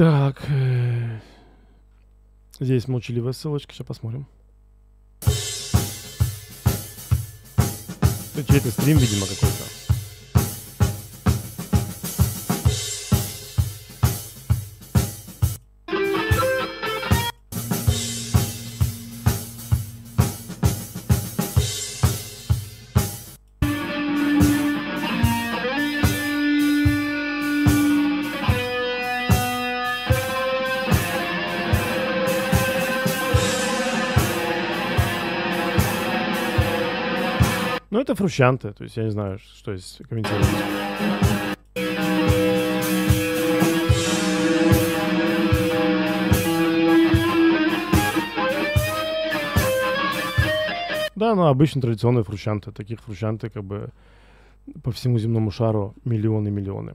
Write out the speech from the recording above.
Так. э, Здесь молчаливая ссылочка, сейчас посмотрим. Это стрим, видимо, какой-то. Ну, это фрущанты, то есть я не знаю, что здесь комментировать. Да, ну, обычно традиционные фрущанты. Таких фрущанты, как бы, по всему земному шару миллионы-миллионы.